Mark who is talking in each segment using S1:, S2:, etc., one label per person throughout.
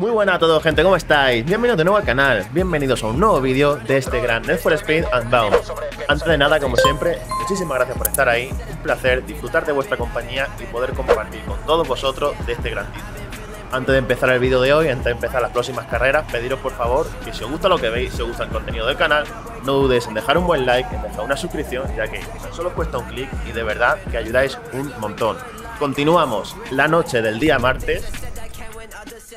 S1: Muy buenas a todos gente, ¿cómo estáis? Bienvenidos de nuevo al canal, bienvenidos a un nuevo vídeo de este gran Need for Speed Unbound Antes de nada, como siempre, muchísimas gracias por estar ahí, un placer disfrutar de vuestra compañía y poder compartir con todos vosotros de este gran título antes de empezar el vídeo de hoy, antes de empezar las próximas carreras, pediros por favor que si os gusta lo que veis, si os gusta el contenido del canal, no dudéis en dejar un buen like, en dejar una suscripción, ya que solo cuesta un clic y de verdad que ayudáis un montón. Continuamos la noche del día martes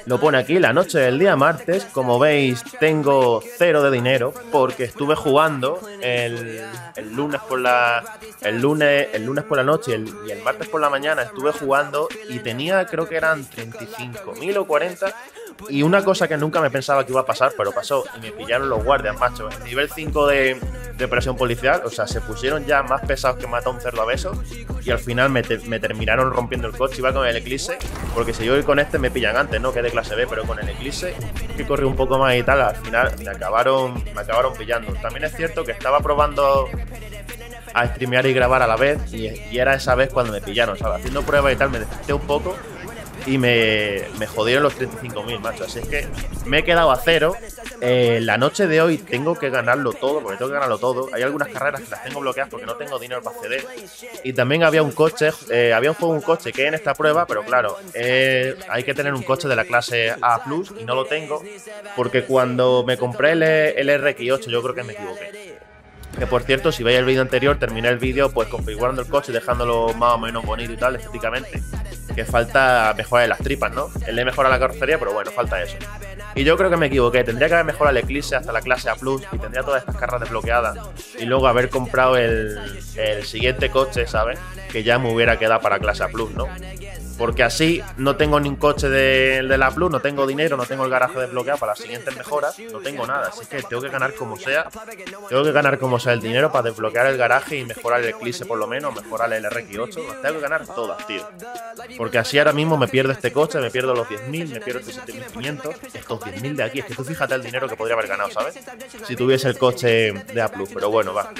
S1: lo pone aquí, la noche del día martes. Como veis, tengo cero de dinero porque estuve jugando el, lunes por la el lunes el lunes por la noche y el, y el martes por la mañana estuve jugando y tenía creo que eran 35.000 o 40 y una cosa que nunca me pensaba que iba a pasar, pero pasó, y me pillaron los guardias, macho. En nivel 5 de, presión policial, o sea, se pusieron ya más pesados que mata un cerdo a besos, y al final me, terminaron rompiendo el coche. Iba con el Eclipse, porque si yo voy con este me pillan antes, ¿no? Que de clase B, pero con el Eclipse, que corrí un poco más y tal, al final me acabaron, me acabaron pillando. También es cierto que estaba probando a streamear y grabar a la vez, y, y era esa vez cuando me pillaron, ¿sabes? Haciendo pruebas y tal, me despisté un poco y me, me jodieron los 35.000, macho. Así es que me he quedado a cero. Eh, la noche de hoy tengo que ganarlo todo, porque tengo que ganarlo todo. Hay algunas carreras que las tengo bloqueadas porque no tengo dinero para acceder. Y también había un coche, eh, había un juego, un coche que en esta prueba, pero claro, eh, hay que tener un coche de la clase A y no lo tengo, porque cuando me compré el, el RX8 yo creo que me equivoqué. Que por cierto, si veis el vídeo anterior, terminé el vídeo pues configurando el coche, dejándolo más o menos bonito y tal, estéticamente. Que falta mejorar las tripas, ¿no? Él le mejora la carrocería, pero bueno, falta eso. Y yo creo que me equivoqué. Tendría que haber mejorado el Eclipse hasta la clase A Plus y tendría todas estas carras desbloqueadas. Y luego haber comprado el, el siguiente coche, ¿sabes? Que ya me hubiera quedado para clase A Plus, ¿no? Porque así no tengo ni un coche de, de, la Plus, no tengo dinero, no tengo el garaje desbloqueado para las siguientes mejoras, no tengo nada. Así que tengo que ganar como sea. Tengo que ganar como sea el dinero para desbloquear el garaje y mejorar el Eclipse por lo menos, mejorar el RX8. Las tengo que ganar todas, tío. Porque así ahora mismo me pierdo este coche, me pierdo los 10.000, me pierdo estos 7.500. Estos 10.000 de aquí, es que tú fíjate el dinero que podría haber ganado, ¿sabes? Si tuviese el coche de A Plus. Pero bueno, va.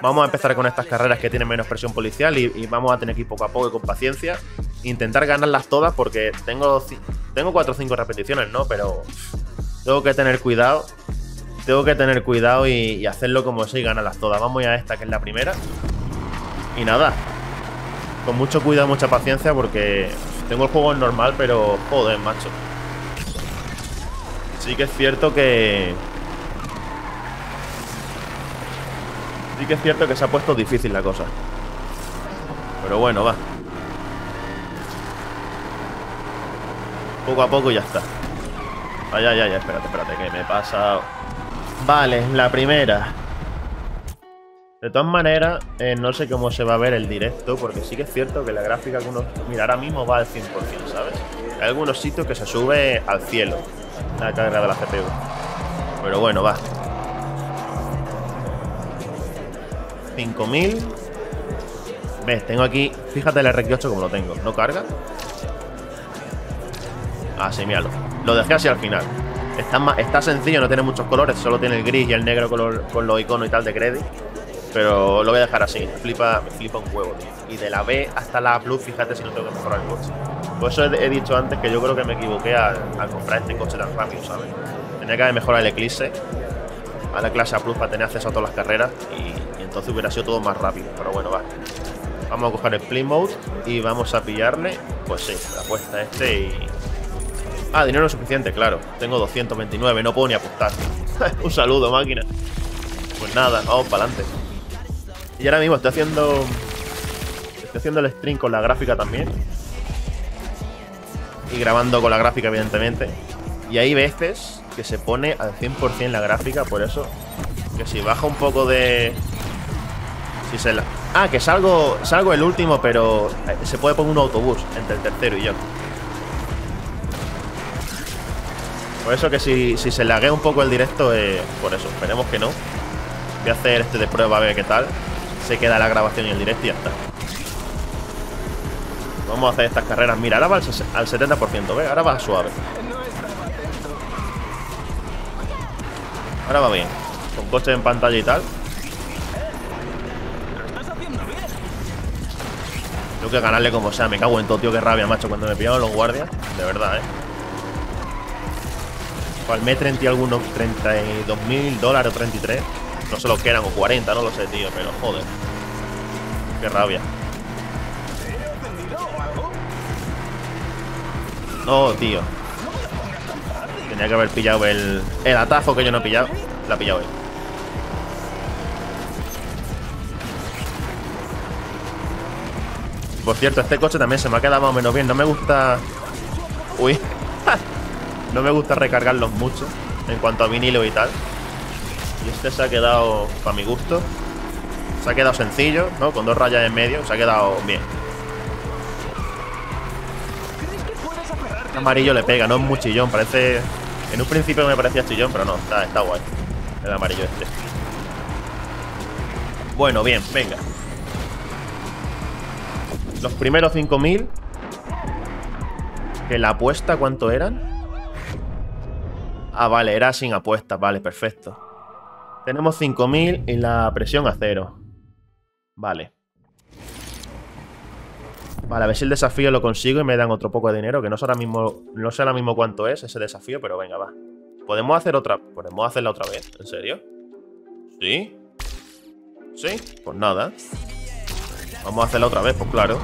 S1: Vamos a empezar con estas carreras que tienen menos presión policial y vamos a tener que ir poco a poco y con paciencia intentar ganarlas todas porque tengo, tengo 4 o 5 repeticiones, ¿no? Pero tengo que tener cuidado. Tengo que tener cuidado y, hacerlo como sé y ganarlas todas. Vamos a esta que es la primera. Y nada. Con mucho cuidado, mucha paciencia porque tengo el juego normal, pero joder, macho. Sí que es cierto que... Sí que es cierto que se ha puesto difícil la cosa. Pero bueno, va. Poco a poco ya está. Ay, ay, ay, espérate, espérate, que me he pasado. Vale, la primera. De todas maneras, eh, no sé cómo se va a ver el directo, porque sí que es cierto que la gráfica que uno... Mira, ahora mismo va al 100%, ¿sabes? Hay algunos sitios que se sube al cielo la carga de la CPU. Pero bueno, va. 5000. Ves, tengo aquí... Fíjate el RX8 como lo tengo. ¿No carga? Así, míralo. Lo dejé así al final. Está, sencillo, no tiene muchos colores, solo tiene el gris y el negro con, los iconos y tal de credit. Pero lo voy a dejar así. Me flipa, me flipa un huevo, tío. Y de la B hasta la Plus, fíjate si no tengo que mejorar el coche. Por eso he, dicho antes que yo creo que me equivoqué al, comprar este coche tan rápido, ¿sabes? Tenía que mejorado el Eclipse a la clase A Plus para tener acceso a todas las carreras y, y entonces hubiera sido todo más rápido. Pero bueno, va. Vamos a coger el Play Mode y vamos a pillarle, pues sí, la apuesta este y, Ah, dinero suficiente, claro. Tengo 229, no puedo ni apostar. Un saludo, máquina. Pues nada, vamos para adelante. Y ahora mismo estoy haciendo... Estoy haciendo el stream con la gráfica también. Y grabando con la gráfica, evidentemente. Y hay veces que se pone al 100% la gráfica, por eso... Que si baja un poco de... Si se la... Ah, que salgo, salgo el último, pero se puede poner un autobús entre el tercero y yo. Por eso que si, se laguea un poco el directo, eh, por eso, esperemos que no. Voy a hacer este de prueba a ver qué tal. Se queda la grabación y el directo y ya está. Vamos a hacer estas carreras. Mira, ahora va al 70%, ¿ves? Ahora va suave. Ahora va bien. Con coche en pantalla y tal. Tengo que ganarle como sea. Me cago en todo, tío. Qué rabia, macho. Cuando me pillaron los guardias. De verdad, ¿eh? Palmé 30 y algunos 32 mil dólares o 33. No sé lo que eran, o 40, no lo sé, tío, pero joder. Qué rabia. No, tío. Tenía que haber pillado el, el atajo que yo no he pillado. La ha pillado él. Por cierto, este coche también se me ha quedado más o menos bien. No me gusta... Uy. No me gusta recargarlos mucho en cuanto a vinilo y tal. Y este se ha quedado, para mi gusto, se ha quedado sencillo, ¿no? Con dos rayas en medio, se ha quedado bien. amarillo le pega, no es muy chillón, parece... En un principio me parecía chillón, pero no, está, está guay. El amarillo este. Bueno, bien, venga. Los primeros 5.000 Que la apuesta, ¿cuánto eran? Ah, vale, era sin apuesta, vale, perfecto Tenemos 5.000 y la presión a cero Vale Vale, a ver si el desafío lo consigo y me dan otro poco de dinero Que no sé ahora mismo, no sé ahora mismo cuánto es ese desafío, pero venga, va ¿Podemos hacer otra? ¿Podemos hacerla otra vez? ¿En serio? ¿Sí? ¿Sí? Pues nada Vamos a hacerla otra vez, pues claro.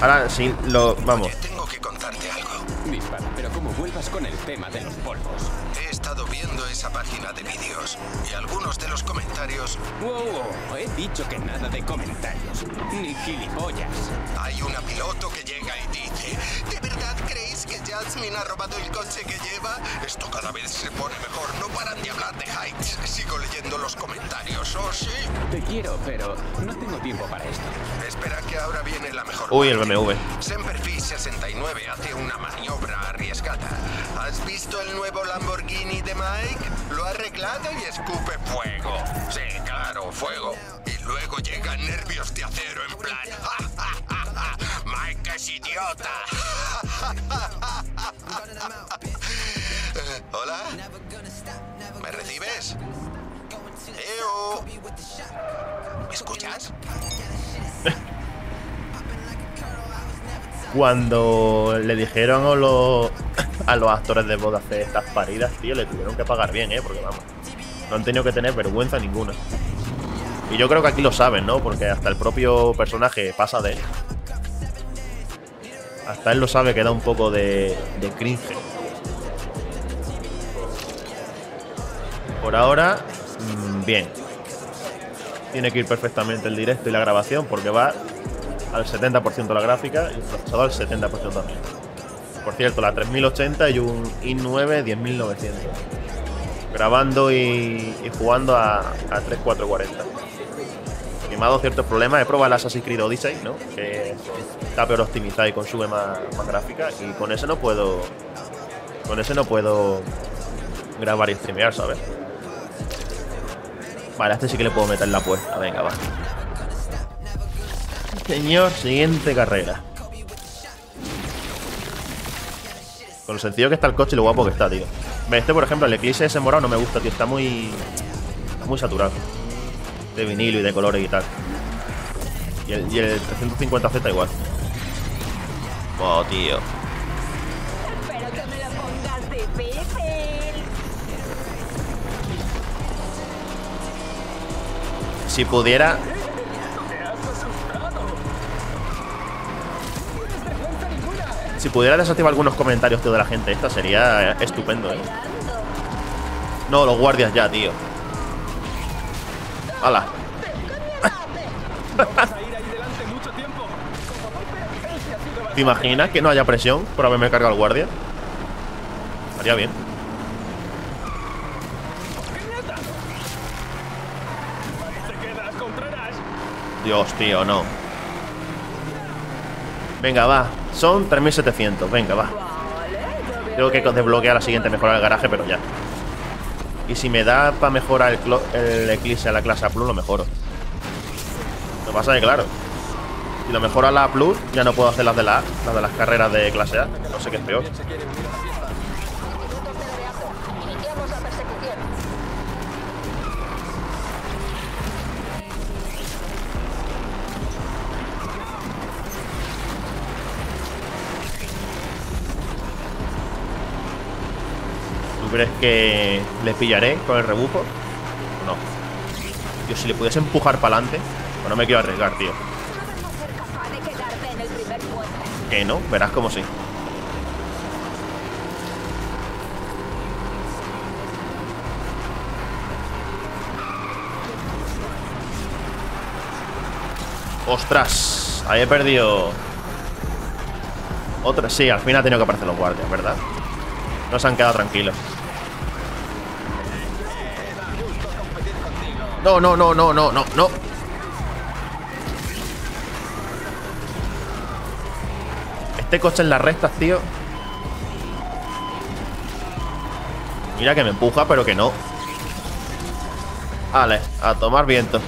S1: Ahora sí, lo... vamos.
S2: Con el tema de los polvos.
S3: He estado viendo esa página de vídeos y algunos de los comentarios...
S2: Wow, he dicho que nada de comentarios. Ni gilipollas.
S3: Hay una piloto que llega y dice... Jasmine ha robado el coche que lleva? Esto cada vez se pone mejor. No paran de hablar de Heights. Sigo leyendo los comentarios. ¿Oh, sí?
S2: Te quiero, pero no tengo tiempo para esto.
S3: Espera que ahora viene la mejor
S1: Uy, el. BMW.
S3: Semperfi 69 hace una maniobra arriesgada. ¿Has visto el nuevo Lamborghini de Mike? Lo ha arreglado y escupe fuego. Sí, claro, fuego. Y luego llegan nervios de acero en plan... "Ja, ja, ja, ja, Idiota. ¿Hola? ¿Me recibes? ¡Eo! ¿Me escuchas?
S1: Cuando le dijeron a los, a los actores de voz de hacer estas paridas, tío, le tuvieron que pagar bien, ¿eh? Porque vamos, no han tenido que tener vergüenza ninguna. Y yo creo que aquí lo saben, ¿no? Porque hasta el propio personaje pasa de él. Hasta él lo sabe que da un poco de, cringe. Por ahora, mm, bien. Tiene que ir perfectamente el directo y la grabación porque va al 70% la gráfica y el procesador al 70% también. Por cierto, la 3080 y un i9 10900. Grabando y, y jugando a, a 3440. Dado ciertos problemas. He probado el Assassin's Creed Odyssey, ¿no? Que está peor optimizado y consume más, más gráfica. Y con ese no puedo. Con ese no puedo grabar y streamear, ¿sabes? Vale, a este sí que le puedo meter la puerta. Venga, va. Señor, siguiente carrera. Con lo sencillo que está el coche y lo guapo que está, tío. Este, por ejemplo, el Eclipse ese morado no me gusta, tío. Está muy. Está muy saturado. De vinilo y de colores y tal. Y el, y el 350Z igual. Oh, tío.
S4: Espero que me lo pongas difícil.
S1: Si pudiera. Si pudiera desactivar algunos comentarios, tío, de la gente, esta sería estupendo, eh. No, los guardias ya, tío. ¡Hala! ¿Te imaginas que no haya presión por haberme cargado al guardia? Estaría bien. Dios, tío, no. Venga, va. Son 3700. Venga, va. Tengo que desbloquear la siguiente mejora del garaje, pero ya. Y si me da para mejorar el, Eclipse a la clase A Plus, lo mejoro. Lo pasa que, claro, si lo mejoro a la A Plus, ya no puedo hacer las de la A, las de las carreras de clase A. No sé qué es peor. Crees que le pillaré con el rebufo? No. Yo, si le pudiese empujar para adelante, pues no me quiero arriesgar, tío. Que no, verás como sí. ¡Ostras! Ahí he perdido... Otra... Sí, al fin ha tenido que aparecer los guardias, ¿verdad? No se han quedado tranquilos. No, no, no, no, no, no, no. Este coche en las rectas, tío. Mira que me empuja, pero que no. Vale, a tomar viento.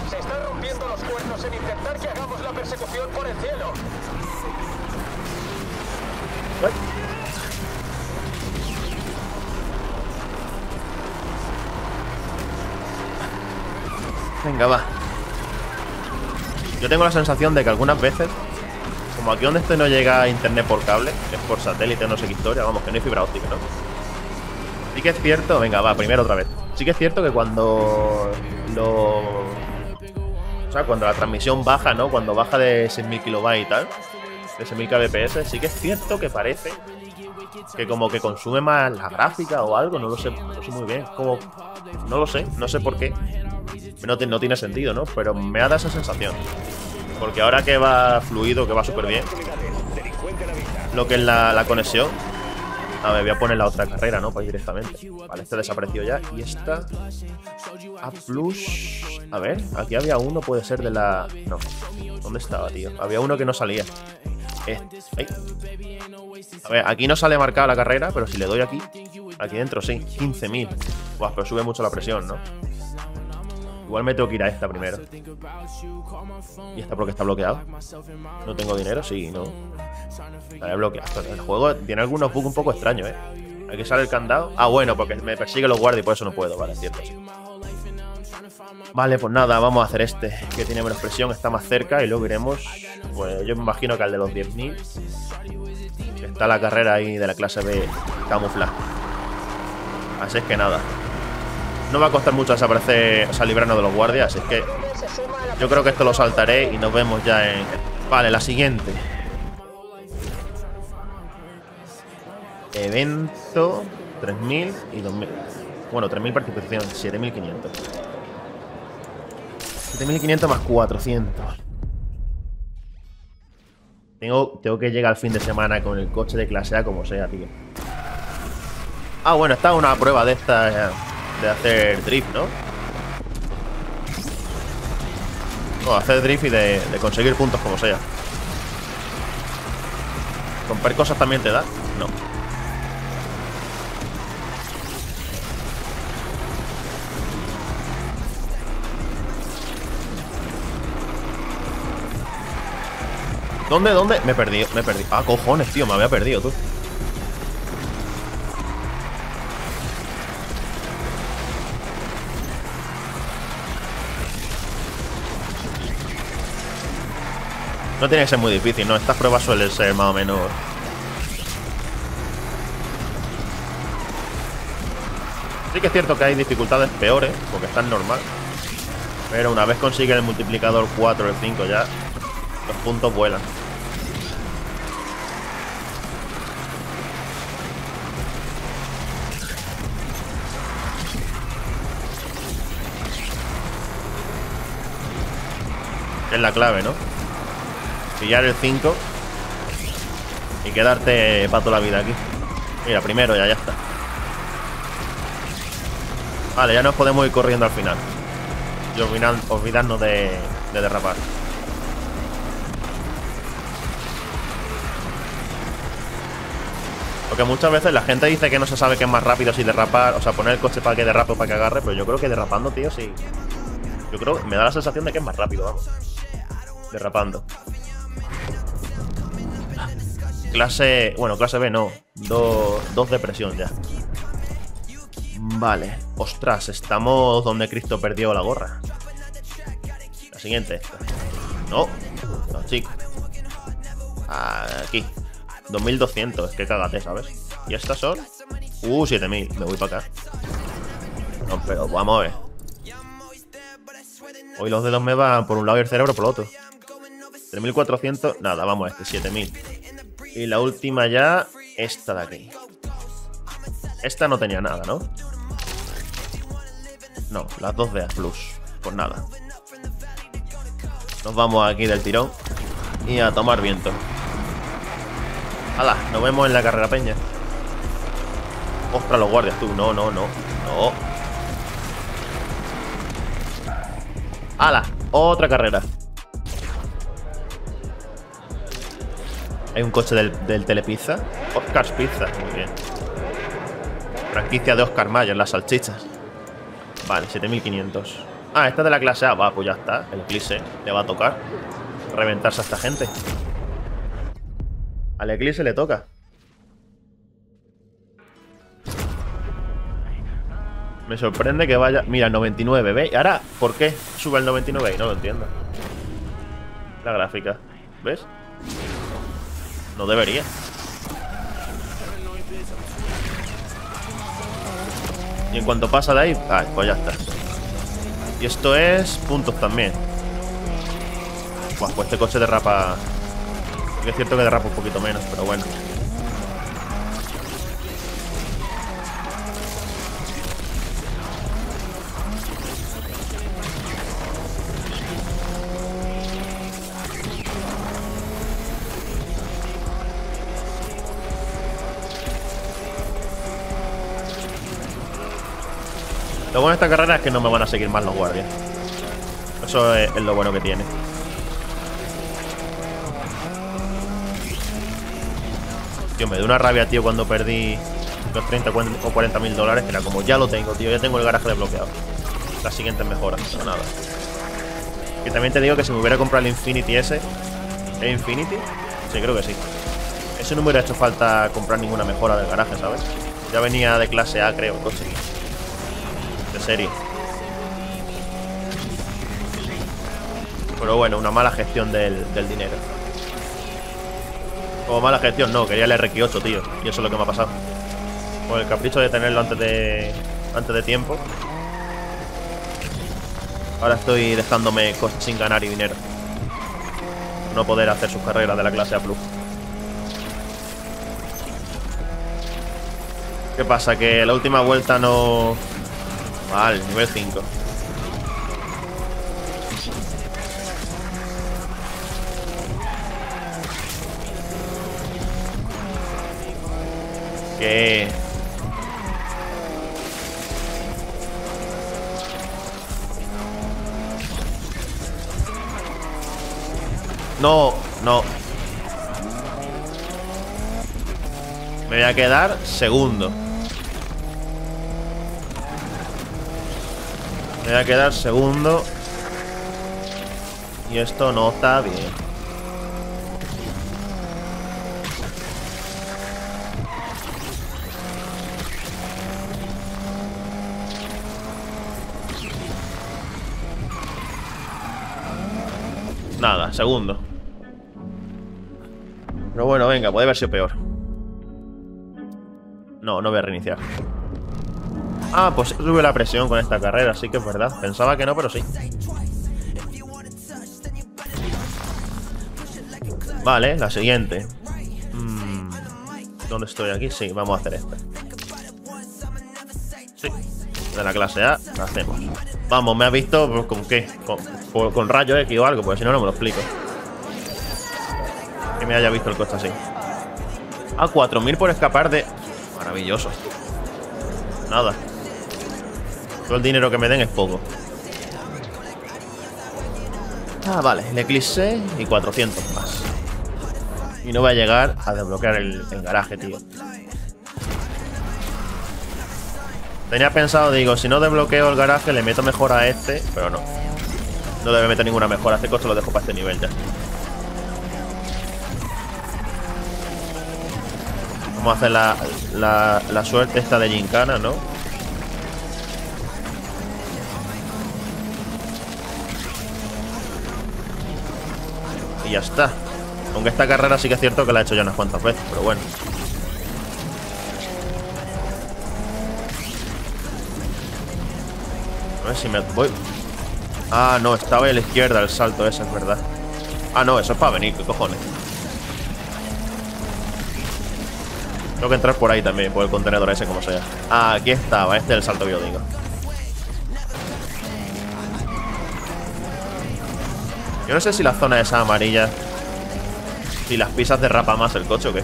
S1: Venga, va. Yo tengo la sensación de que algunas veces, como aquí donde estoy no llega internet por cable, es por satélite, no sé qué historia, vamos, que no hay fibra óptica, ¿no? Sí que es cierto, venga, va, primero otra vez. Sí que es cierto que cuando lo. O sea, cuando la transmisión baja, ¿no? Cuando baja de 6.000 kilobytes y tal, de 6.000 kbps, sí que es cierto que parece que como que consume más la gráfica o algo, no lo sé, no sé muy bien. Como. No lo sé, no sé por qué. No, no tiene sentido, ¿no? Pero me ha dado esa sensación. Porque ahora que va fluido, que va súper bien, lo que es la, la conexión. A ver, voy a poner la otra carrera, ¿no? Ir directamente. Vale, este desapareció ya. Y esta. A plus. A ver, aquí había uno, puede ser de la. No. ¿Dónde estaba, tío? Había uno que no salía. Este. Ay. A ver, aquí no sale marcada la carrera, pero si le doy aquí. Aquí dentro sí, 15.000. Buah, pero sube mucho la presión, ¿no? Igual me tengo que ir a esta primero. ¿Y esta porque está bloqueado? No tengo dinero, sí, no. Está bloqueado. El juego tiene algunos bugs un poco extraños, ¿eh? Aquí sale el candado. Ah, bueno, porque me persigue los guardias y por eso no puedo, vale, es cierto. sí. Vale, pues nada, vamos a hacer este, que tiene menos presión, está más cerca y luego iremos. Pues yo me imagino que al de los 10.000. que Está la carrera ahí de la clase B camuflaje. Así es que nada. No va a costar mucho desaparecer, o sea, librarnos de los guardias, así es que yo creo que esto lo saltaré y nos vemos ya en... Vale, la siguiente. Evento 3000 y 2000. Bueno, 3000 participación, 7500. 7500 más 400. Tengo, tengo que llegar al fin de semana con el coche de clase A como sea, tío. Ah, bueno, está una prueba de esta eh, de hacer drift, ¿no? No, hacer drift y de, conseguir puntos como sea. ¿Romper cosas también te da? No. ¿Dónde, dónde? Me he perdido, me he perdido. Ah, cojones, tío, me había perdido, tú. No tiene que ser muy difícil, ¿no? Estas pruebas suelen ser más o menos... Sí que es cierto que hay dificultades peores, porque están normal. Pero una vez consigue el multiplicador 4 o el 5 ya, los puntos vuelan. Es la clave, ¿no? Pillar el 5 y quedarte para toda la vida aquí. Mira, primero ya, ya está. Vale, ya nos podemos ir corriendo al final. Y olvidar- olvidarnos de, de derrapar. Porque muchas veces la gente dice que no se sabe qué es más rápido si derrapar, o sea, poner el coche para que derrape o para que agarre, pero yo creo que derrapando, tío, sí. Yo creo que me da la sensación de que es más rápido, vamos. Derrapando. Clase. Bueno, clase B no. Do- dos de presión ya. Vale. Ostras, estamos donde Cristo perdió la gorra. La siguiente. No. No, chico. Aquí. 2200. Es que cágate, ¿sabes? Y estas son Uh, 7000. Me voy para acá. No, pero vamos a ver. Hoy los dedos me van por un lado y el cerebro por el otro. 3400. Nada, vamos a este. 7000. Y la última ya. Esta de aquí. Esta no tenía nada, ¿no? No, las dos de A. Pues nada. Nos vamos aquí del tirón. Y a tomar viento. ¡Hala! Nos vemos en la carrera peña. Ostras, los guardias, tú. No, no, no. No. ¡Hala! Otra carrera. Hay un coche del, Telepizza. Oscar's Pizza. Muy bien. Franquicia de Oscar Mayer, las salchichas. Vale, 7500. Ah, esta es de la clase A. Va, pues ya está. El Eclipse le va a tocar. Reventarse a esta gente. Al Eclipse le toca. Me sorprende que vaya... Mira, el 99, ¿ves? ¿Y ahora por qué sube el 99? No lo entiendo. La gráfica. ¿Ves? No debería. Y en cuanto pasa de ahí, ah, pues ya está. Y esto es puntos también. Pues este coche derrapa. Es cierto que derrapa un poquito menos, pero bueno. Lo bueno de esta carrera es que no me van a seguir más los guardias. Eso es, lo bueno que tiene. Tío, me dio una rabia, tío, cuando perdí los 30 o 40 mil dólares. Que era como, ya lo tengo, tío, ya tengo el garaje desbloqueado. Las siguientes mejoras, pero nada. Y también te digo que si me hubiera comprado el Infinity ese. ¿El Infinity? Sí, creo que sí. Ese no me hubiera hecho falta comprar ninguna mejora del garaje, ¿sabes? Ya venía de clase A, creo, conseguí serie. Pero bueno, una mala gestión del, dinero. Como mala gestión, no, quería el RX8, tío. Y eso es lo que me ha pasado. Con el capricho de tenerlo antes de. antes de tiempo. Ahora estoy dejándome cosas sin ganar y dinero. No poder hacer sus carreras de la clase A Plus. ¿Qué pasa? Que la última vuelta no. Vale, nivel 5. ¿Qué? No, no. Me voy a quedar segundo. Me voy a quedar segundo. Y esto no está bien. Nada, segundo. Pero bueno, venga, puede haber sido peor. No, no voy a reiniciar. Ah, pues sube la presión con esta carrera, sí que es verdad. Pensaba que no, pero sí. Vale, la siguiente. Mm, ¿Dónde estoy aquí? Sí, vamos a hacer esta. Sí, de la clase A, la hacemos. Vamos, me has visto pues, con qué? Con, con rayo X o algo, porque si no, no me lo explico. Que me haya visto el coche así. Ah, 4.000 por escapar de... Maravilloso. Nada. Todo el dinero que me den es poco. Ah, vale. El Eclipse y 400 más. Y no voy a llegar a desbloquear el, garaje, tío. Tenía pensado, digo, si no desbloqueo el garaje, le meto mejor a este, pero no. No debe meter ninguna mejora. Este costo lo dejo para este nivel ya. Vamos a hacer la, la, la suerte esta de Gincana, ¿no? y ya está. Aunque esta carrera sí que es cierto que la he hecho ya unas cuantas veces, pero bueno. A ver si me voy. Ah, no, estaba a la izquierda el salto ese, es verdad. Ah, no, eso es para venir, qué cojones. Tengo que entrar por ahí también, por el contenedor ese, como sea. Ah, aquí estaba, este es el salto que yo digo. Yo no sé si la zona esa amarilla Si las pisas derrapa más el coche o qué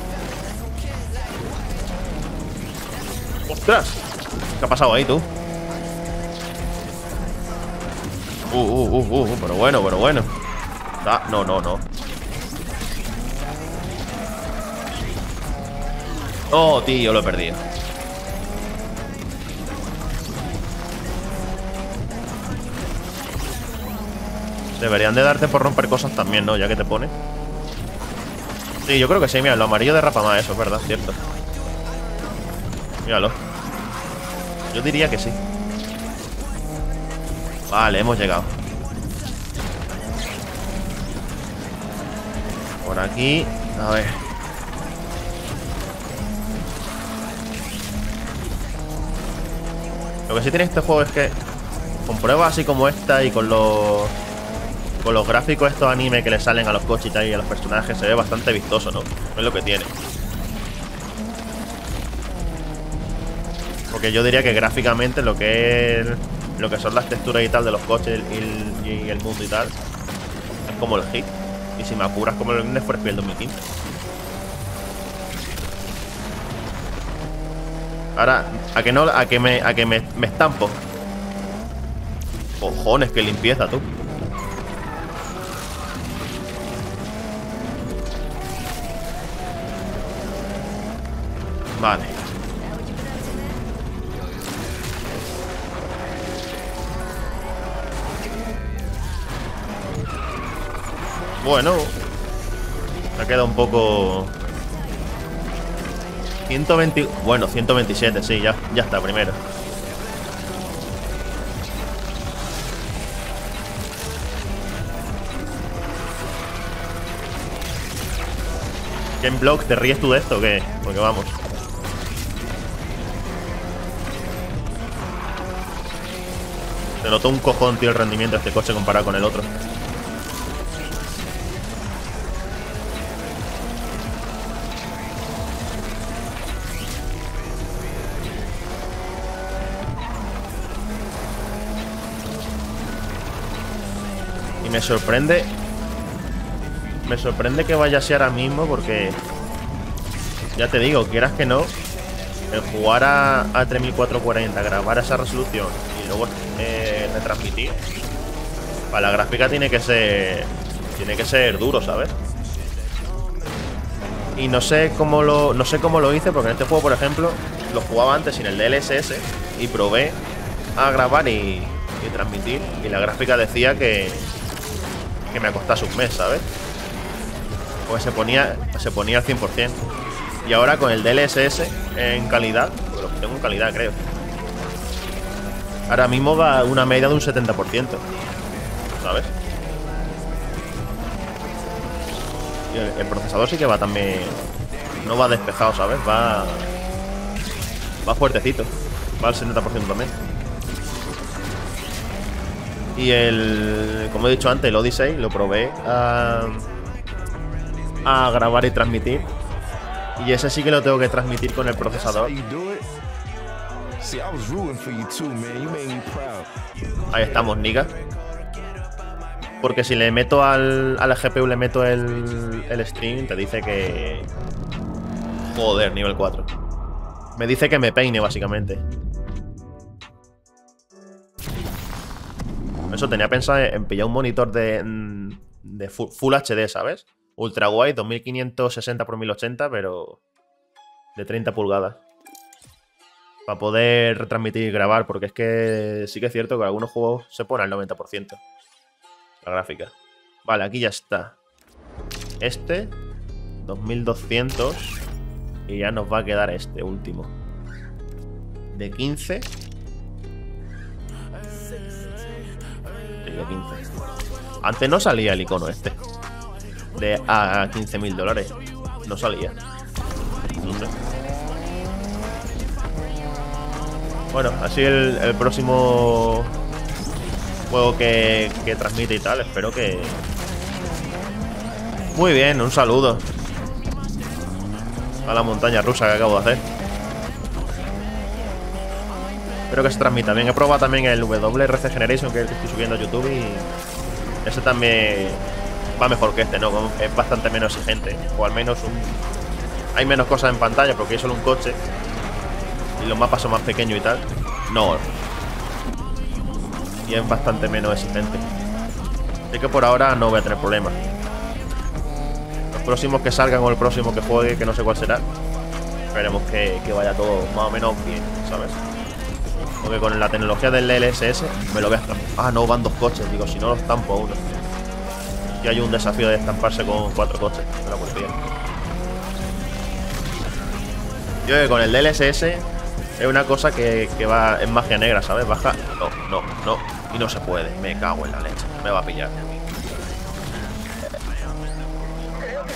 S1: ¡Ostras! ¿Qué ha pasado ahí, tú? Uh, uh, uh, uh, pero bueno, pero bueno ah, No, no, no Oh, tío, lo he perdido Deberían de darte por romper cosas también, ¿no? Ya que te pone. Sí, yo creo que sí, mira, lo amarillo derrapa más eso, es verdad, cierto. Míralo. Yo diría que sí. Vale, hemos llegado. Por aquí. A ver. Lo que sí tiene este juego es que con pruebas así como esta y con los con los gráficos estos anime que le salen a los coches y a los personajes se ve bastante vistoso, ¿no? Es lo que tiene. Porque yo diría que gráficamente lo que lo que son las texturas y tal de los coches y el, mundo y tal es como el hit. Y si me apuras como el Need for Speed 2015. Ahora, a que no, a que me, a que me, me estampo. Cojones, que limpieza, tú. Bueno. Ha quedado un poco... 120... Bueno, 127, sí, ya, ya está, primero. en Block, ¿te ríes tú de esto o qué? Porque vamos. Se notó un cojón, tío, el rendimiento de este coche comparado con el otro. Y me sorprende Me sorprende que vaya así ahora mismo porque Ya te digo, quieras que no El jugar a, a 3440 Grabar esa resolución Y luego transmitir. Para la gráfica tiene que ser. Tiene que ser duro, ¿sabes? Y no sé cómo lo. No sé cómo lo hice, porque en este juego, por ejemplo, lo jugaba antes sin el DLSS y probé a grabar y, transmitir. Y la gráfica decía que. que me costado un mes, ¿sabes? Pues se ponía. Se ponía al 100%. Y ahora con el DLSS en calidad, lo tengo en calidad, creo Ahora mismo va una media de un 70%. ¿Sabes? Y el, procesador sí que va también... No va despejado, ¿sabes? Va... Va fuertecito. Va al 70% también. Y el... Como he dicho antes, el Odyssey lo probé a... A grabar y transmitir. Y ese sí que lo tengo que transmitir con el procesador. Ahí estamos, Nika. Porque si le meto al, a GPU, le meto el, el stream, te dice que... Joder, nivel 4. Me dice que me peine, básicamente. Eso tenía pensado en pillar un monitor de, de Full HD, ¿sabes? Ultra wide, 2560 x 1080, pero de 30 pulgadas para poder retransmitir y grabar, porque es que sí que es cierto que algunos juegos se pone al 90% la gráfica. Vale, aquí ya está. Este, 2200, y ya nos va a quedar este último. De 15. de 15. Antes no salía el icono este. De a 15.000 dólares. No salía. No. Bueno, así el, próximo juego que, transmite y tal. Espero que... Muy bien, un saludo. A la montaña rusa que acabo de hacer. Espero que se transmita bien. He probado también el WRC Generation que es el que estoy subiendo a YouTube y ese también va mejor que este, ¿no? Es bastante menos exigente. O al menos un... hay menos cosas en pantalla porque hay solo un coche los mapas son más pequeños y tal. No. Y es bastante menos exigente. Así que por ahora no voy a tener problemas. Los próximos que salgan o el próximo que juegue, que no sé cuál será, esperemos que, que vaya todo más o menos bien, ¿sabes? Porque con la tecnología del LSS me lo voy a estampar. Ah, no, van dos coches. Digo, si no los estampo uno. Y hay un desafío de estamparse con cuatro coches. Me bien. Yo que con el DLSS es una cosa que, que va en magia negra, ¿sabes? Baja. No, no, no. Y no se puede. Me cago en la leche. Me va a pillar.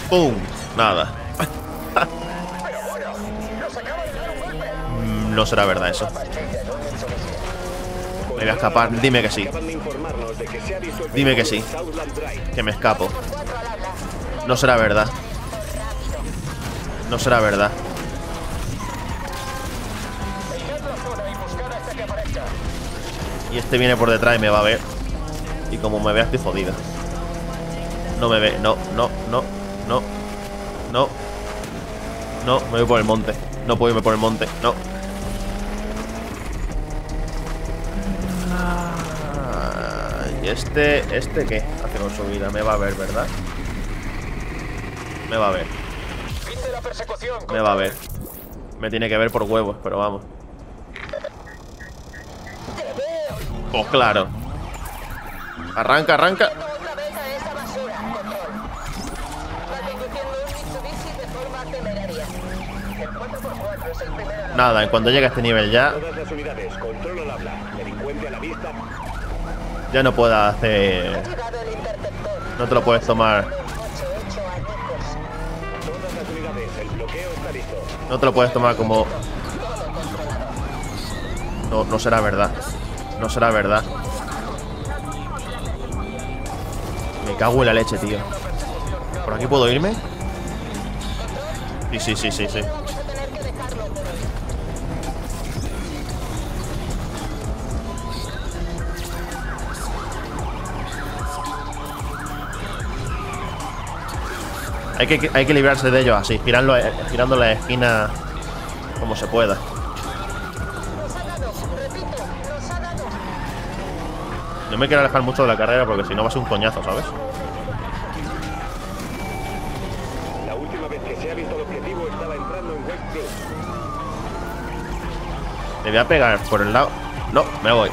S1: ¡Pum! Nada. No será verdad eso. Me voy a escapar. Dime que sí. Dime que sí. Que me escapo. No será verdad. No será verdad. Y este viene por detrás y me va a ver. Y como me vea estoy jodida. No me ve. No, no, no, no. No. No, me voy por el monte. No puedo irme por el monte. No. ¿Y este, este qué hace con su vida? Me va a ver, ¿verdad? Me va a ver. Me va a ver. Me tiene que ver por huevos, pero vamos. Pues claro. Arranca, arranca. Nada, en cuanto llegue a este nivel ya Ya no puedo hacer No te lo puedes tomar No te lo puedes tomar como No, no será verdad no será verdad. Me cago en la leche, tío. ¿Por aquí puedo irme? Sí, sí, sí, sí, sí. Hay que, hay que librarse de ellos así, girando, girando la esquina como se pueda. Me quiero alejar mucho de la carrera porque si no va a ser un coñazo, ¿sabes? La última vez que se ha visto el objetivo estaba entrando en West. Le voy a pegar por el lado. No, me voy.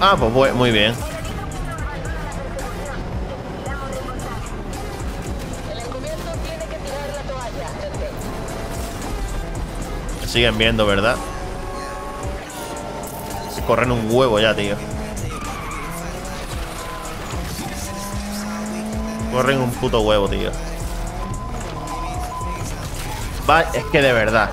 S1: Ah, pues muy bien. Siguen viendo, ¿verdad? Corren un huevo ya, tío. Corren un puto huevo, tío. Va, es que de verdad.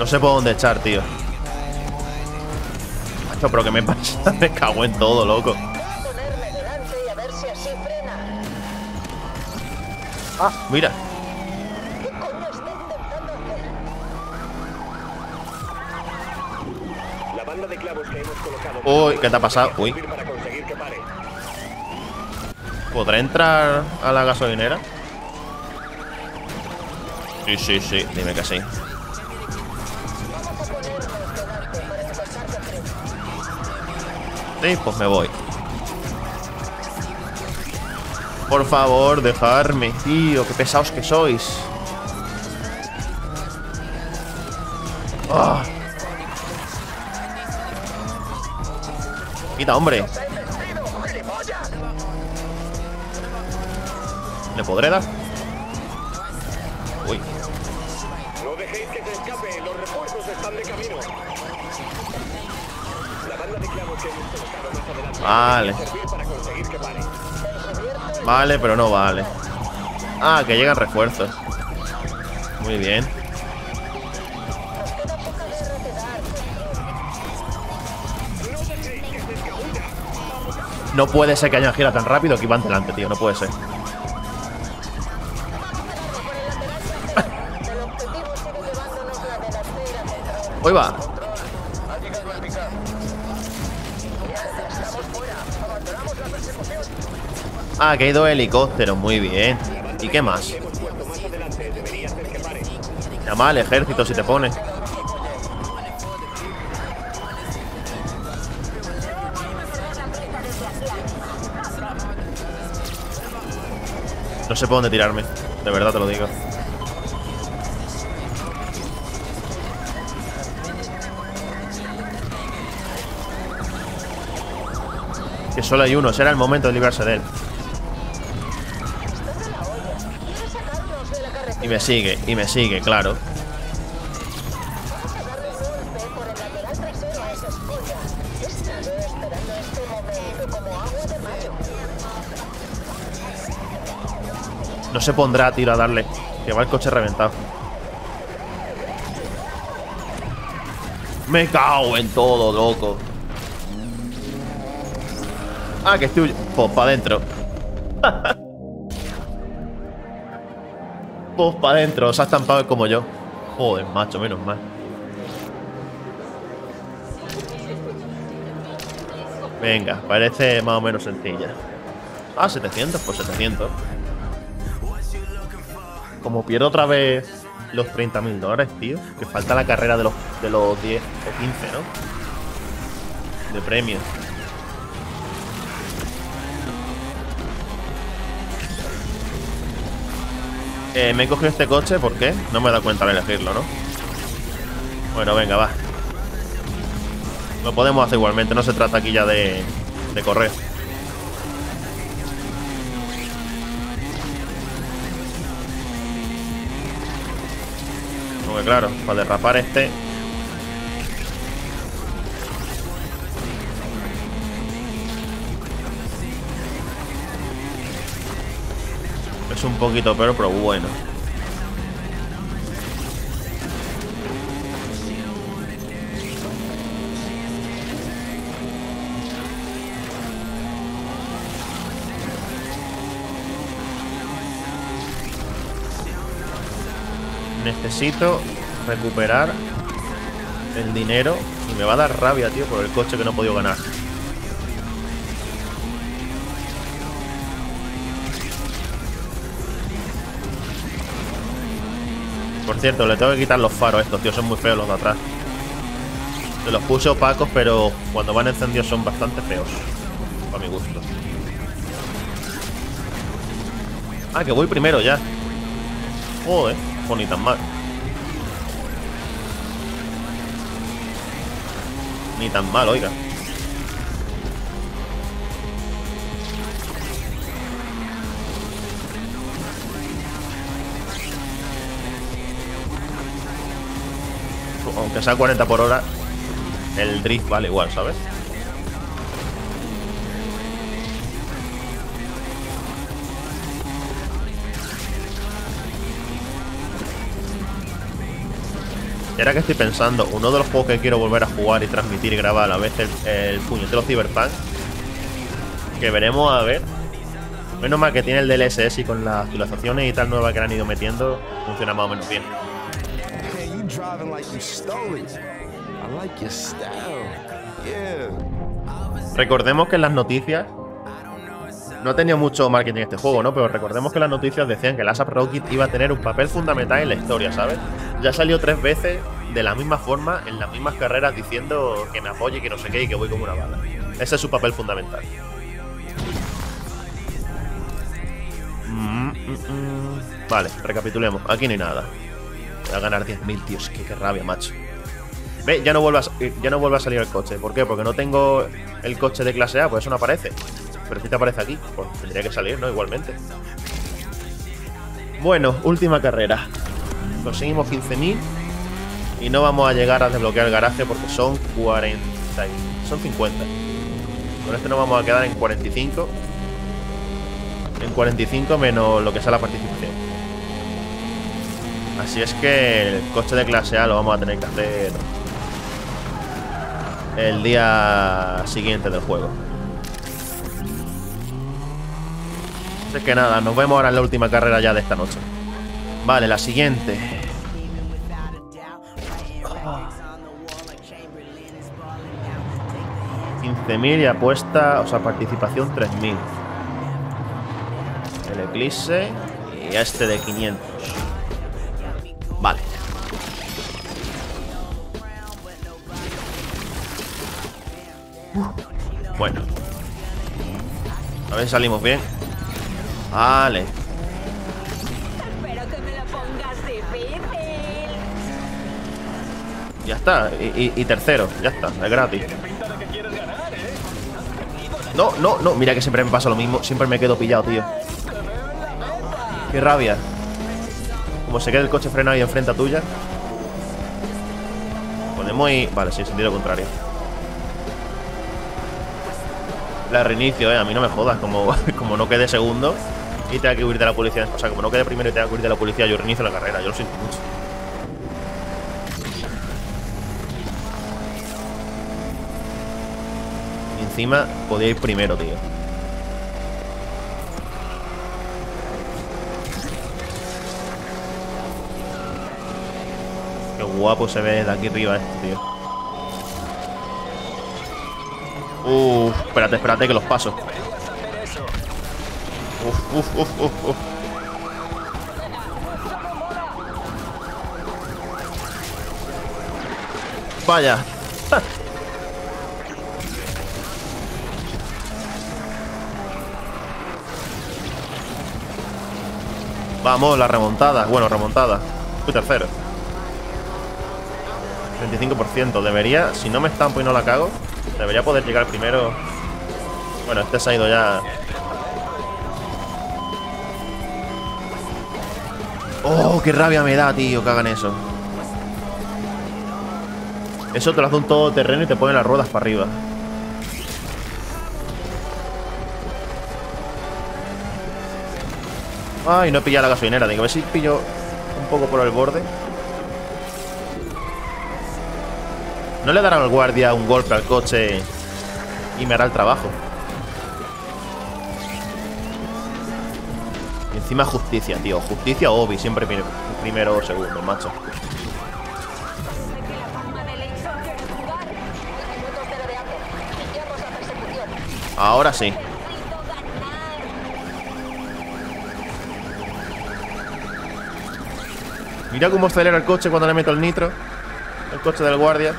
S1: No sé por dónde echar, tío. Macho, pero que me pasa. me cago en todo, loco. Ah, mira. Uy, ¿qué te ha pasado? Uy. ¿Podré entrar a la gasolinera? Sí, sí, sí, dime que sí. Sí, pues me voy. Por favor, dejarme, tío. Qué pesados que sois. Ah. Quita, hombre. ¿Le podré dar? Vale. Vale, pero no vale. Ah, que llegan refuerzos. Muy bien. No puede ser que hayan girado tan rápido que iban delante, tío. No puede ser. Hoy va. Ah, que hay dos helicópteros. Muy bien. ¿Y qué más? Llama al ejército si te pone. No sé por dónde tirarme. De verdad te lo digo. Que solo hay uno. Será el momento de librarse de él. Me sigue, y me sigue, claro. No se pondrá a tiro a darle. Que va el coche reventado. Me cago en todo, loco. Ah, que estoy... Pues para adentro. Para adentro. Se ha estampado como yo. Joder, macho, menos mal. Venga, parece más o menos sencilla. Ah, 700, pues 700. Como pierdo otra vez los 30.000 dólares, tío. Que falta la carrera de los, de los 10 o 15, ¿no? De premios. Eh, me he cogido este coche, ¿por qué? No me he dado cuenta al elegirlo, ¿no? Bueno, venga, va. Lo podemos hacer igualmente, no se trata aquí ya de, de correr. Porque claro, para derrapar este... Es un poquito pero, pero bueno. Necesito recuperar el dinero y me va a dar rabia, tío, por el coche que no he podido ganar. Por cierto, le tengo que quitar los faros estos, tío, son muy feos los de atrás. Se los puse opacos, pero cuando van encendidos son bastante feos. Para mi gusto. Ah, que voy primero ya. Joder, pues ni tan mal. Ni tan mal, oiga. Aunque sea 40 por hora, el drift vale igual, ¿sabes? Y ahora que estoy pensando, uno de los juegos que quiero volver a jugar y transmitir y grabar a la vez el, el puñetero Cyberpunk, que veremos a ver. Menos mal que tiene el DLSS y con las actualizaciones y tal nuevas que le han ido metiendo, funciona más o menos bien. Recordemos que en las noticias no tenido mucho marketing este juego, ¿no? Pero recordemos que las noticias decían que el ASAP Rocket iba a tener un papel fundamental en la historia, ¿sabes? Ya salió tres veces de la misma forma, en las mismas carreras, diciendo que me apoye, que no sé qué y que voy como una bala. Ese es su papel fundamental. Mm, mm, mm. Vale, recapitulemos. Aquí no hay nada. Voy a ganar 10.000, tío. Es que qué rabia, macho. Ve, ya no, vuelve a, sa- ya no vuelve a salir el coche. ¿Por qué? Porque no tengo el coche de clase A, pues eso no aparece. Pero si te aparece aquí, pues tendría que salir, ¿no? Igualmente. Bueno, última carrera. Conseguimos 15.000. Y no vamos a llegar a desbloquear el garaje porque son 40. y- Son 50. Con este nos vamos a quedar en 45. En 45 menos lo que sea la participación. Así es que el coche de clase A lo vamos a tener que hacer el día siguiente del juego. Así que nada, nos vemos ahora en la última carrera ya de esta noche. Vale, la siguiente. 15.000 y apuesta, o sea, participación 3.000. El Eclipse y este de 500. Bueno. A ver si salimos bien. Vale. Ya está. Y, y- y tercero. Ya está. Es gratis. No, no, no. Mira que siempre me pasa lo mismo. Siempre me quedo pillado, tío. Qué rabia. Como se queda el coche frenado ahí enfrente a tuya. Podemos ir... Vale, sí, en sentido contrario. La reinicio, eh. A mí no me jodas. Como, como no quede segundo y tenga que huir de la policía. O sea, como no quede primero y tenga que huir de la policía, yo reinicio la carrera. Yo lo siento mucho. Encima podía ir primero, tío. Qué guapo se ve de aquí arriba esto, tío. Uf, espérate, espérate que los paso. Uf, uf, uf, uf, uf. Vaya. Vamos, la remontada. Bueno, remontada. Fui tercero. 25%. Debería, si no me estampo y no la cago, debería poder llegar primero. Bueno, este se ha ido ya. Oh, qué rabia me da, tío, que hagan eso. Eso te lo hace un todoterreno y te pone las ruedas para arriba. Ay, no he pillado la gasolinera. Digo, a ver si pillo un poco por el borde. ¿No le darán al guardia un golpe al coche y me hará el trabajo? Y encima justicia, tío. Justicia o Obi. Siempre pri- primero o segundo, macho. Ahora sí. Mira cómo acelera el coche cuando le meto el nitro. El coche del guardia.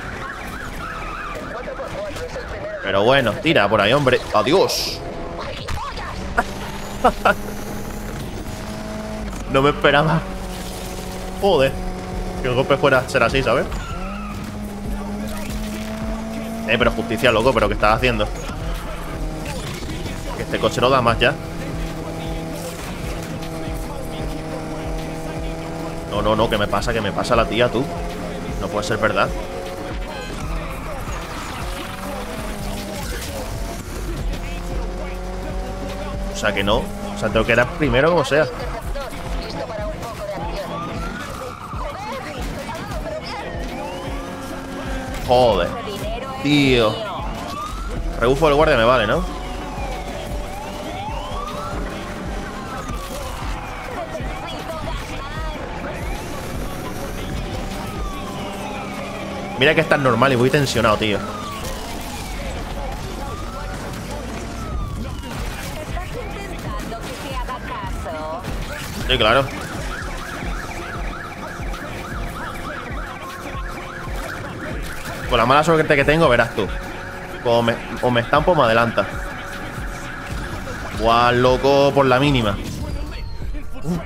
S1: Pero bueno, tira por ahí, hombre. ¡Adiós! no me esperaba. Joder. Que el golpe fuera ser así, ¿sabes? Eh, pero justicia, loco, pero ¿qué estás haciendo? Que este coche no da más ya. No, no, no, ¿qué me pasa? ¿Qué me pasa la tía, tú? No puede ser verdad. Sea que no. O sea, tengo que dar primero como sea. Joder. Tío. Rebufo del guardia me vale, ¿no? Mira que estás normal y voy tensionado, tío. Sí, claro. Con la mala suerte que tengo, verás tú. O me, o me estampo o me adelanta. Buah, loco, por la mínima. Uh.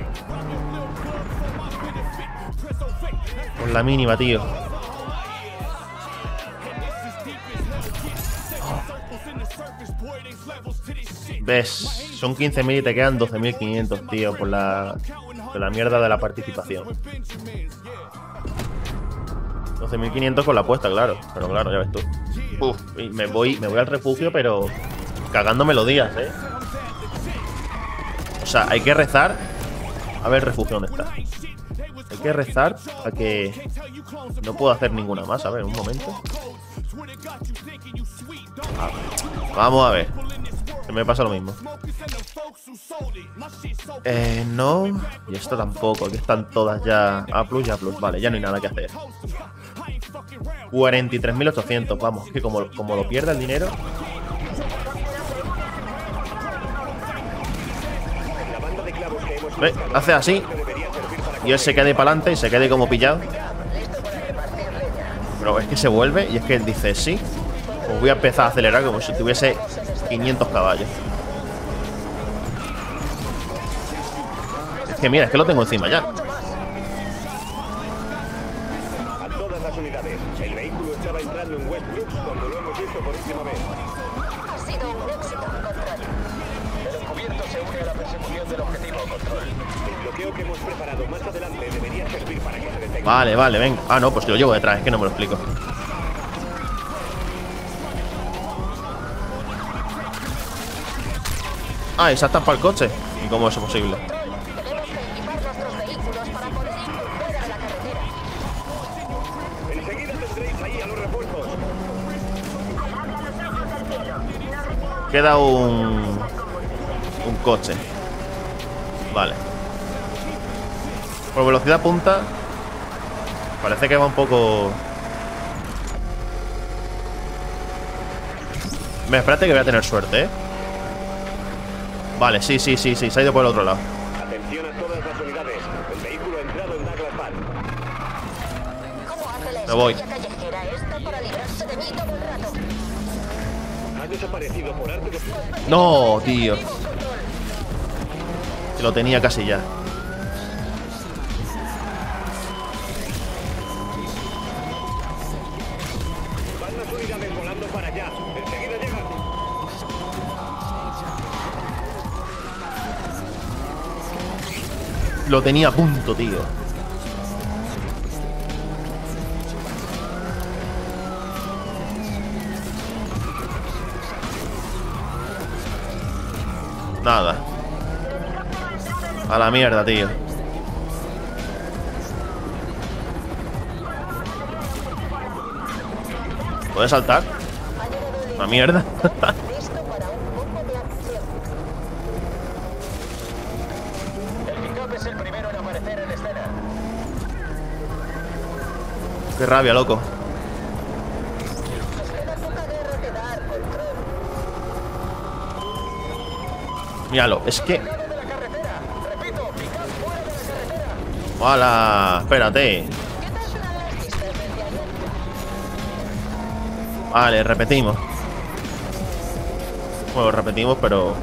S1: Por la mínima, tío. ¿Ves? Son 15.000 y te quedan 12.500, tío, por la, por la mierda de la participación. 12.500 con la apuesta, claro. Pero claro, ya ves tú. Uf, y me voy, me voy al refugio, pero cagándome los días, ¿eh? O sea, hay que rezar. A ver el refugio dónde está. Hay que rezar a que no puedo hacer ninguna más. A ver, un momento. Vamos a ver. Se me pasa lo mismo. Eh, no. Y esto tampoco. Aquí están todas ya A plus y A plus. Vale, ya no hay nada que hacer. 43.800. Vamos, que como, como lo pierda el dinero. Ve, hace así. Y él se quede para adelante y se quede como pillado. Pero es que se vuelve y es que él dice sí. Pues voy a empezar a acelerar como si tuviese 500 caballos. Es que mira, es que lo tengo encima ya.
S5: A todas las unidades. El vehículo estaba entrando en West Brooks cuando lo hemos visto por última vez.
S4: Ha sido un éxito, control.
S5: El encubierto se une a la persecución del objetivo, control. El bloqueo que hemos preparado más adelante debería servir para que se detenga.
S1: Vale, vale, venga. Ah, no, pues que lo llevo detrás, es que no me lo explico. Ah, está para el coche. ¿Y cómo es posible? Queda un. Un coche. Vale. Por velocidad punta. Parece que va un poco. Me espérate que voy a tener suerte, ¿eh? Vale, sí, sí, sí, sí, se ha ido por el otro lado.
S5: Atención a todas las unidades. El vehículo entrado en Douglas Park.
S4: ¿Cómo hace la
S1: Me voy. No, tío. Lo tenía casi ya. Lo tenía a punto, tío. A la mierda, tío. ¿Puedes saltar? La mierda. Qué rabia, loco. Míralo, es que. ¡Hala! Espérate. Vale, repetimos. Bueno, repetimos, pero.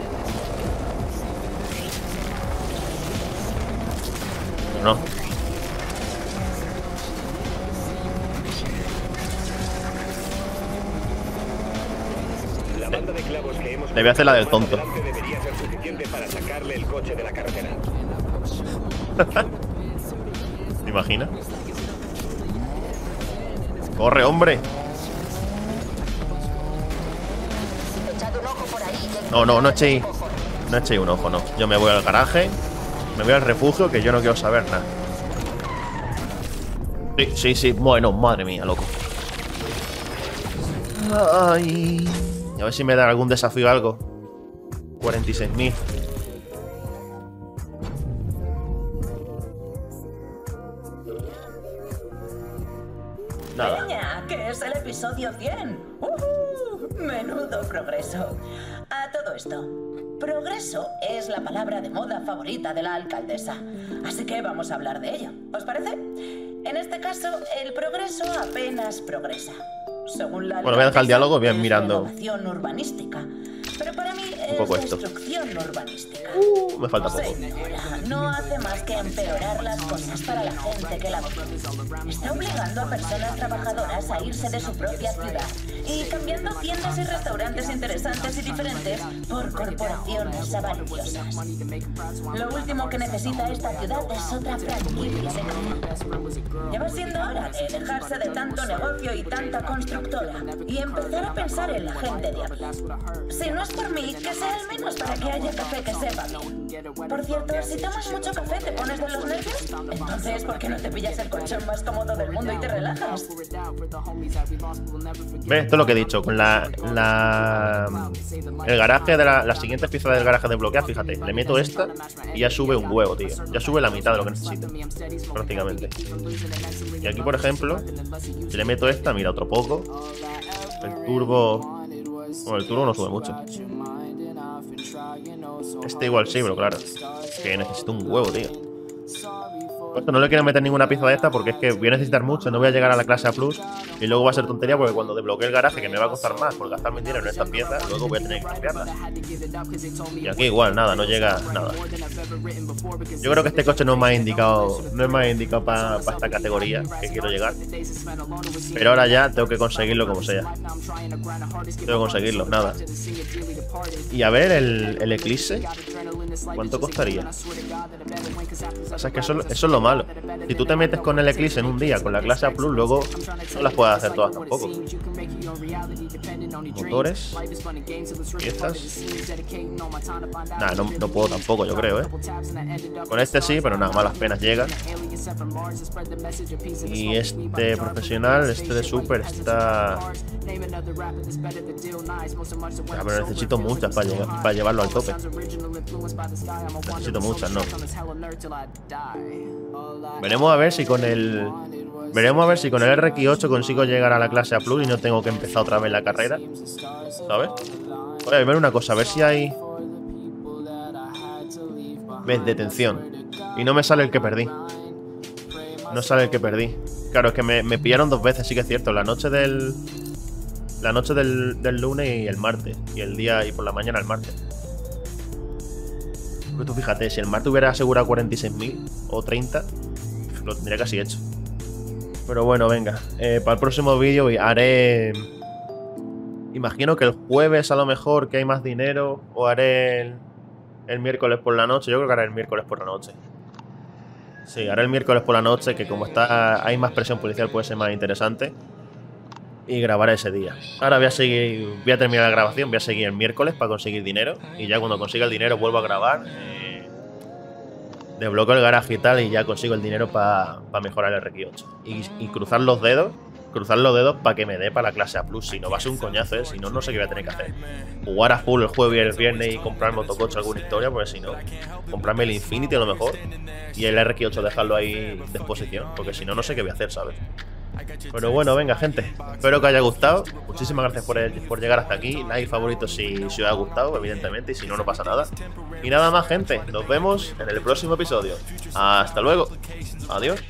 S1: No.
S5: La banda de clavos que hemos
S1: Le voy a hacer la del tonto.
S5: Debería ser suficiente para sacarle el coche de la carretera.
S1: ¿Te imaginas? ¡Corre, hombre! No, no, no echéis. No echéis un ojo, no. Yo me voy al garaje. Me voy al refugio, que yo no quiero saber nada. Sí, sí, sí. Bueno, madre mía, loco. Ay. A ver si me dan algún desafío o algo. 46.000.
S6: la palabra de moda favorita de la alcaldesa. Así que vamos a hablar de ello. ¿Os parece? En este caso, el progreso apenas progresa. Según la
S1: Bueno, voy a dejar el diálogo,
S6: es
S1: mirando.
S6: urbanística. Pero para
S1: un poco
S6: es
S1: esto. Uh, me falta poco.
S6: No hace más que empeorar las cosas para la gente que la vive. Está obligando a personas trabajadoras a irse de su propia ciudad y cambiando tiendas y restaurantes interesantes y diferentes por corporaciones avariciosas. Lo último que necesita esta ciudad es otra franquicia de comida. Ya va siendo hora de dejarse de tanto negocio y tanta constructora y empezar a pensar en la gente de aquí. Si no es por mí, que sea al menos para que haya café que sepa. Por cierto, si tomas mucho café te pones de los nervios, entonces ¿por qué no te pillas el colchón más cómodo del mundo y te relajas?
S1: ¿Ves? Esto es lo que he dicho. Con la. la el garaje de la, las siguientes piezas del garaje desbloqueadas, fíjate, le meto esta y ya sube un huevo, tío. Ya sube la mitad de lo que necesito. Prácticamente. Y aquí, por ejemplo, si le meto esta, mira, otro poco. El turbo. Bueno, el turbo no sube mucho. Este igual sí, pero claro. Que necesito un huevo, tío. No le quiero meter ninguna pieza de esta porque es que voy a necesitar mucho, no voy a llegar a la clase A Plus y luego va a ser tontería porque cuando desbloquee el garaje, que me va a costar más por gastarme dinero en estas piezas, luego voy a tener que cambiarlas. Y aquí igual, nada, no llega nada. Yo creo que este coche no es más indicado, no es más indicado para esta categoría que quiero llegar. Pero ahora ya tengo que conseguirlo como sea. Tengo que conseguirlo, nada. Y a ver, el, el Eclipse, ¿cuánto costaría? O sea, es que eso, eso es lo malo. Si tú te metes con el Eclipse en un día con la clase A Plus, luego no las puedes hacer todas tampoco. Motores, piezas. Nada, no, no puedo tampoco, yo creo, ¿eh? Con este sí, pero nada, malas penas llega. Y este profesional, este de Super, está. Ah, pero necesito muchas para, llegar- para llevarlo al tope. Necesito muchas, no. Veremos a ver si con el. Veremos a ver si con el RX8 consigo llegar a la clase A Plus y no tengo que empezar otra vez la carrera. ¿Sabes? Voy a ver una cosa, a ver si hay. ¿Ves? Detención. Y no me sale el que perdí. No sale el que perdí. Claro, es que me, me pillaron dos veces, sí que es cierto. La noche del. La noche del, del lunes y el martes. Y el día y por la mañana el martes. Porque tú fíjate, si el martes hubiera asegurado 46.000 o 30, lo tendría casi hecho. Pero bueno, venga. eh, para el próximo vídeo haré. Imagino que el jueves a lo mejor que hay más dinero. O haré el, el miércoles por la noche. Yo creo que haré el miércoles por la noche. Sí, haré el miércoles por la noche, que como está hay más presión policial puede ser más interesante. Y grabaré ese día. Ahora voy a seguir, voy a terminar la grabación, voy a seguir el miércoles para conseguir dinero. Y ya cuando consiga el dinero vuelvo a grabar. eh, desbloqueo el garaje y tal y ya consigo el dinero para mejorar el RX8. Y, y cruzar los dedos, cruzar los dedos para que me dé para la clase A+. Si no va a ser un coñazo, ¿eh? si no, no sé qué voy a tener que hacer. Jugar a full el jueves y el viernes y comprar motocoche alguna historia, porque si no, comprarme el Infinity a lo mejor y el RX8 dejarlo ahí de exposición, porque si no, no sé qué voy a hacer, ¿sabes? Pero bueno, venga, gente. Espero que haya gustado. Muchísimas gracias por, por llegar hasta aquí. Like favorito si, si os ha gustado, evidentemente. Y si no, no pasa nada. Y nada más, gente. Nos vemos en el próximo episodio. Hasta luego. Adiós.